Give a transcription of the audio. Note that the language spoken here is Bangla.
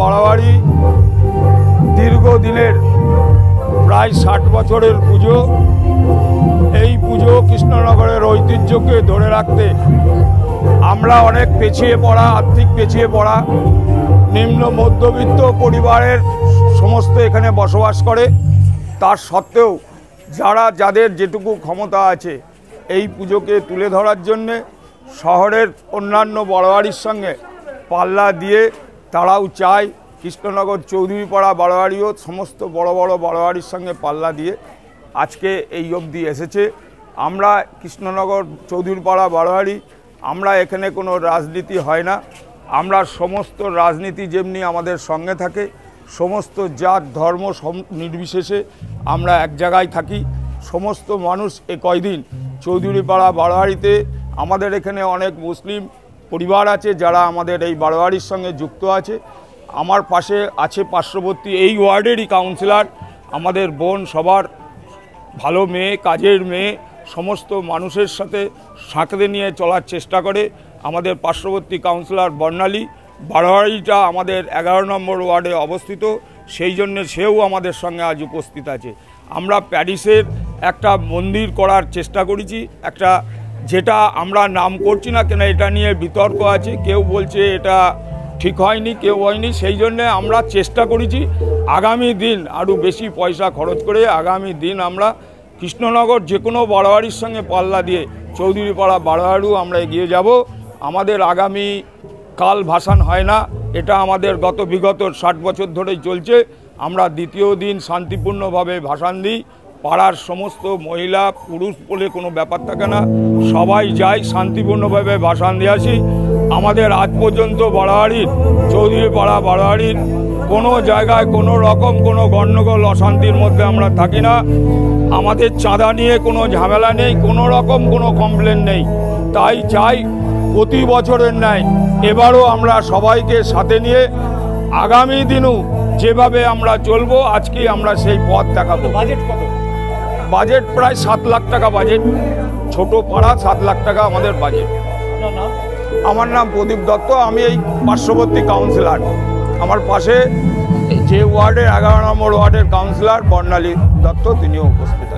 বাড়াবাড়ি দীর্ঘদিনের প্রায় ষাট বছরের পুজো। এই পুজো কৃষ্ণনগরের ঐতিহ্যকে ধরে রাখতে আমরা অনেক পেছিয়ে পড়া, আর্থিক পেছিয়ে পড়া, নিম্ন মধ্যবিত্ত পরিবারের সমস্ত এখানে বসবাস করে। তার সত্ত্বেও যারা যাদের যেটুকু ক্ষমতা আছে এই পুজোকে তুলে ধরার জন্যে শহরের অন্যান্য বড়বাড়ির সঙ্গে পাল্লা দিয়ে তারাও চায় কৃষ্ণনগর চৌধুরীপাড়া বারোয়ারিও সমস্ত বড় বড় বারোয়ারির সঙ্গে পাল্লা দিয়ে আজকে এই অবধি এসেছে। আমরা কৃষ্ণনগর চৌধুরীপাড়া বারোয়ারি আমরা এখানে কোনো রাজনীতি হয় না। আমরা সমস্ত রাজনীতি যেমনি আমাদের সঙ্গে থাকে, সমস্ত জাত, ধর্ম নির্বিশেষে আমরা এক জায়গায় থাকি। সমস্ত মানুষ এ কয়দিন চৌধুরীপাড়া বারোয়ারিতে আমাদের এখানে অনেক মুসলিম পরিবার আছে, যারা আমাদের এই বারোয়ারির সঙ্গে যুক্ত আছে। আমার পাশে আছে পার্শ্ববর্তী এই ওয়ার্ডেরই কাউন্সিলর আমাদের বোন সবার। ভালো মেয়ে, কাজের মেয়ে, সমস্ত মানুষের সাথে সাঁকড়ে নিয়ে চলার চেষ্টা করে। আমাদের পার্শ্ববর্তী কাউন্সিলর বর্ণালী, বারোয়ারিটা আমাদের এগারো নম্বর ওয়ার্ডে অবস্থিত, সেই জন্য সেও আমাদের সঙ্গে আজ উপস্থিত আছে। আমরা প্যারিসের একটা মন্দির করার চেষ্টা করেছি, একটা যেটা আমরা নাম করছি না কেন, এটা নিয়ে বিতর্ক আছে। কেউ বলছে এটা ঠিক হয়নি, কেউ হয়নি। সেই জন্যে আমরা চেষ্টা করেছি আগামী দিন আরও বেশি পয়সা খরচ করে আগামী দিন আমরা কৃষ্ণনগর যে কোনো বাড়োয়ারির সঙ্গে পাল্লা দিয়ে চৌধুরীপাড়া বাড়োয়ারও আমরা এগিয়ে যাব। আমাদের আগামী কাল ভাসান হয় না, এটা আমাদের গত বিগত ষাট বছর ধরেই চলছে। আমরা দ্বিতীয় দিন শান্তিপূর্ণভাবে ভাসান দিই। পাড়ার সমস্ত মহিলা, পুরুষ বলে কোনো ব্যাপার থাকে না। সবাই যায় শান্তিপূর্ণভাবে ভাসান দিয়ে আসি। আমাদের আজ পর্যন্ত বাড়াবাড়ির চৌধুরী পাড়া বাড়াবাড়ির কোনো জায়গায় কোনো রকম কোনো গণ্ডগোল, অশান্তির মধ্যে আমরা থাকি না। আমাদের চাঁদা নিয়ে কোনো ঝামেলা নেই, কোনো রকম কোনো কমপ্লেন নেই। তাই চাই প্রতি বছরের ন্যায় এবারও আমরা সবাইকে সাথে নিয়ে আগামী দিনও যেভাবে আমরা চলবো আজকে আমরা সেই পথ দেখাবো। বাজেট কত? বাজেট প্রায় সাত লাখ টাকা বাজেট ছোট পাড়া সাত লাখ টাকা আমাদের বাজেট আমার নাম প্রদীপ দত্ত আমি এই পার্শ্ববর্তী কাউন্সিলর আমার পাশে যে ওয়ার্ডের এগারো নম্বর ওয়ার্ডের কাউন্সিলর বর্ণালী দত্ত তিনিও উপস্থিত।